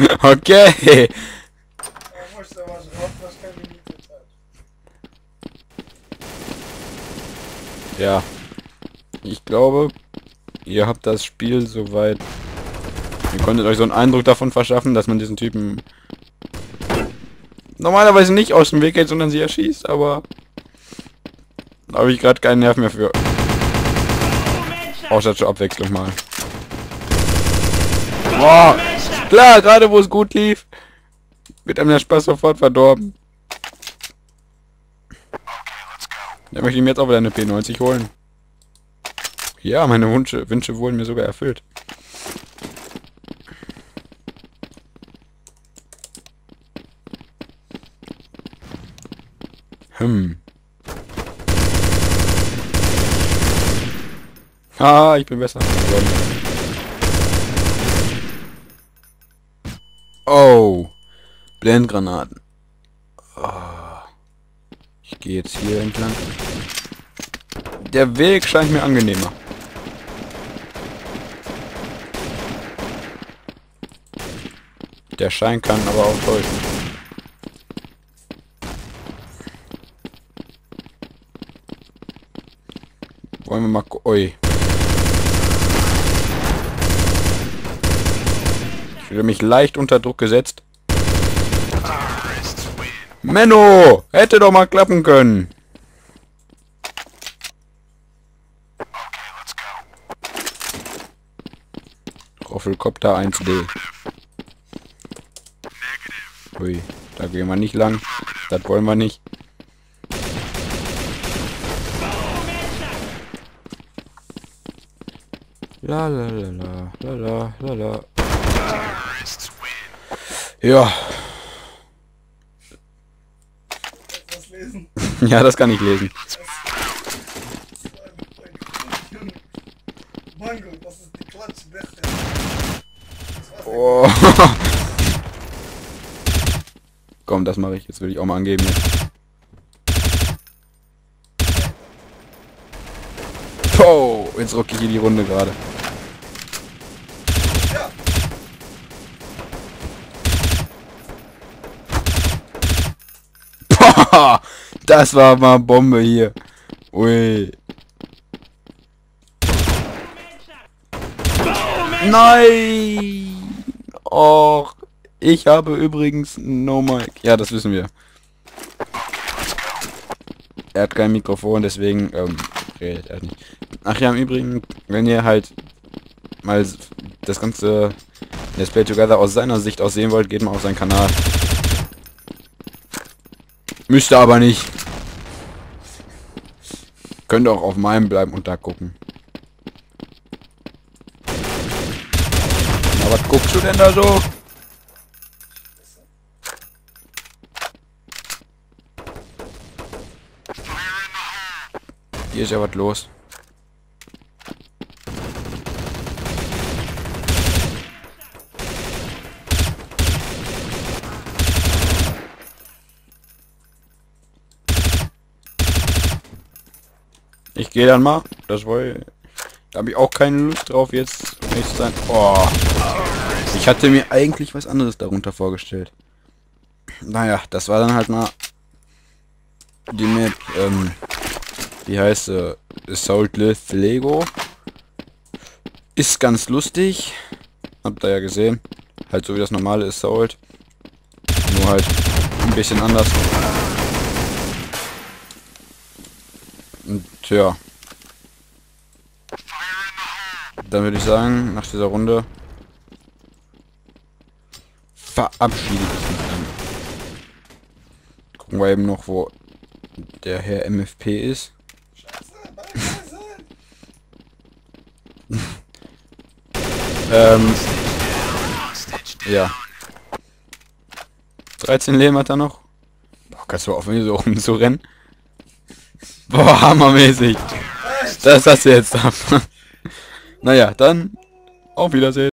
Okay. Ja. Ich glaube, ihr habt das Spiel soweit... Ihr konntet euch so einen Eindruck davon verschaffen, dass man diesen Typen normalerweise nicht aus dem Weg geht, sondern sie erschießt, aber... Da habe ich gerade keinen Nerv mehr für. Außer zur Abwechslung mal. Boah, klar, gerade wo es gut lief, wird einem der Spaß sofort verdorben. Da möchte ich mir jetzt auch wieder eine P90 holen. Ja, meine Wünsche, Wünsche wurden mir sogar erfüllt. Hm. Ah, ich bin besser. geworden. Oh. Blendgranaten. Ah. Ich gehe jetzt hier entlang. Der Weg scheint mir angenehmer. Der Schein kann aber auch täuschen. Wollen wir mal... gu- Ui. Ich fühle mich leicht unter Druck gesetzt. Menno! Hätte doch mal klappen können. Roffelkopter 1D. Ui, da gehen wir nicht lang. Das wollen wir nicht. La la la la la la la. Ja, ja, das kann ich lesen. Oh. Komm, das mache ich. Jetzt will ich auch mal angeben. Jetzt. Oh, jetzt rocke ich hier die Runde gerade. das war mal Bombe hier. Ui. Nein! Och, ich habe übrigens No Mic. Ja, das wissen wir. Er hat kein Mikrofon, deswegen ähm, redet er nicht. Ach ja, im Übrigen, wenn ihr halt mal das ganze Let's Play Together aus seiner Sicht aus sehen wollt, geht mal auf seinen Kanal. Müsste aber nicht. Könnt auch auf meinem bleiben und da gucken. Na, was guckst du denn da so? Hier ist ja was los. Ich gehe dann mal. Das woll. Da habe ich auch keine Lust drauf jetzt. zu sein. Oh. Ich hatte mir eigentlich was anderes darunter vorgestellt. Naja, das war dann halt mal die Map, ähm, wie heißt? Assault Lith Lego. Ist ganz lustig. Habt ihr ja gesehen. Halt so wie das normale Assault. Nur halt ein bisschen anders. Und ja. Dann würde ich sagen, nach dieser Runde verabschiede ich mich dann. Gucken wir eben noch, wo der Herr MFP ist. Ähm, ja. 13 Leben hat er noch. Boah, kannst du aufhören, so rumzurennen? Boah, hammermäßig. Das hast du jetzt naja, dann auf Wiedersehen.